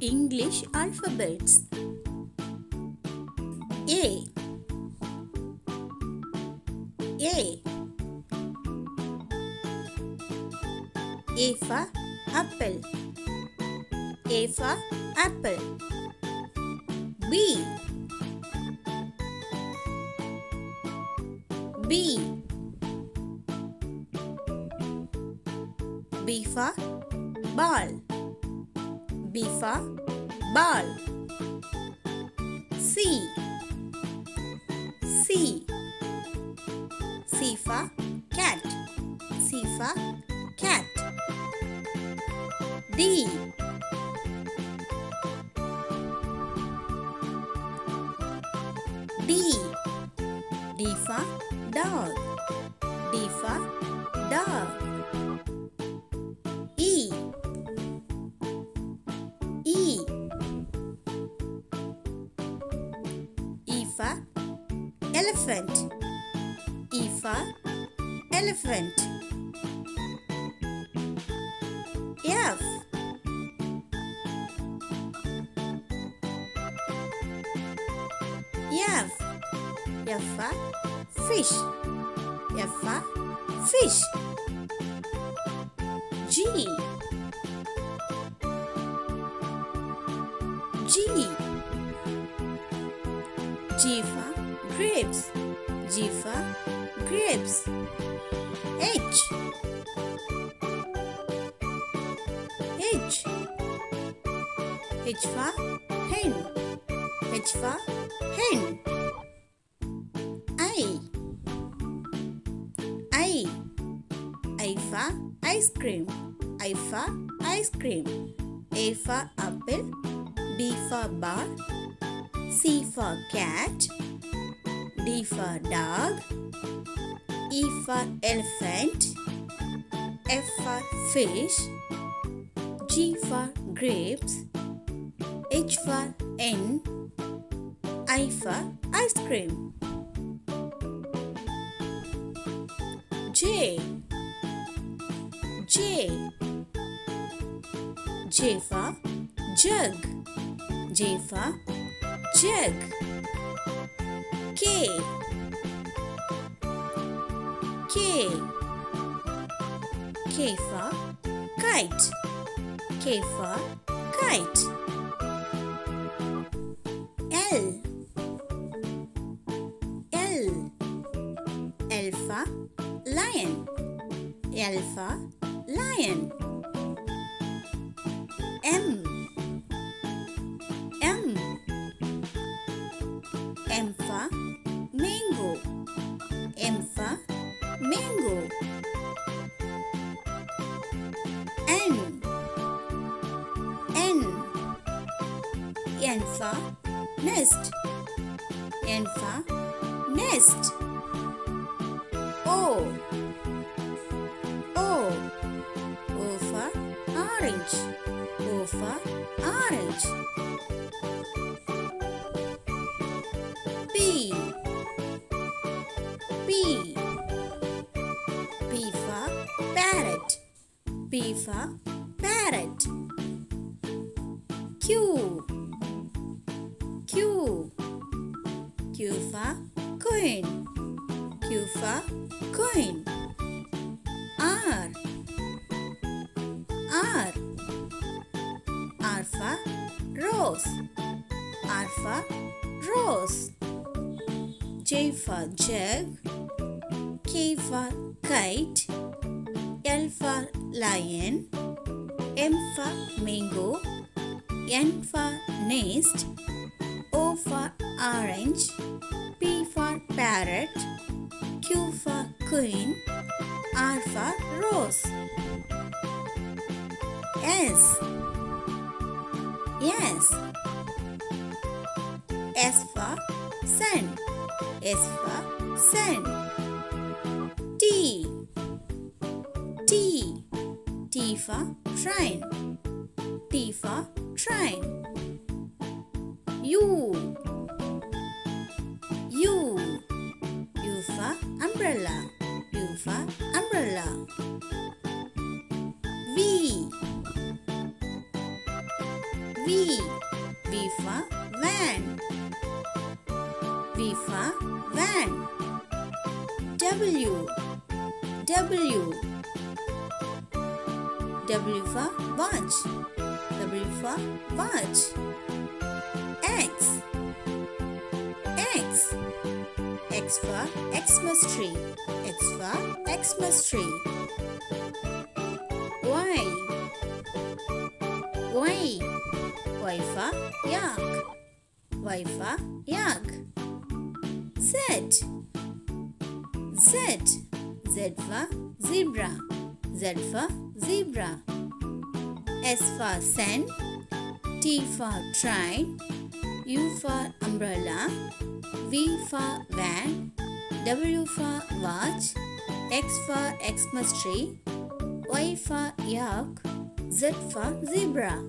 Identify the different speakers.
Speaker 1: English alphabets. A A A for apple. A for apple. B B B for ball. B for ball. C. C. C for cat. C for cat. D. D elephant. E for elephant. F F F for fish. F for fish. G G G grapes. G for grapes. H H H for hen. H for hen. I I I for ice cream. I for ice cream. A for apple. B for ball. C for cat. D for dog. E for elephant. F for fish. G for grapes. H for hen. I for ice cream. J J J for jug J for jug K K for kite K for kite L L L for lion L for lion N. N. N for nest. N for nest. O. O. O for orange. O for orange. P. P For parrot. Q. Q. Q for queen Q for queen R. R. R for rose. R for rose. J for jug. K for kite For lion M for mango N for nest O for orange P for parrot Q for queen R for rose. S. Yes. S for sun. S for sun T for train T for train U U U for umbrella U for umbrella V V. V for van. V for van. W. W. W for watch. W for watch. X. X. X for Xmas tree. X for Xmas tree. Y. Y. Y for yak. Y for yak. Z. Z. Z for zebra. Z for zebra. S for sun. T for train. U for umbrella. V for van. W for watch. X for Xmas tree. Y for yak. Z for zebra.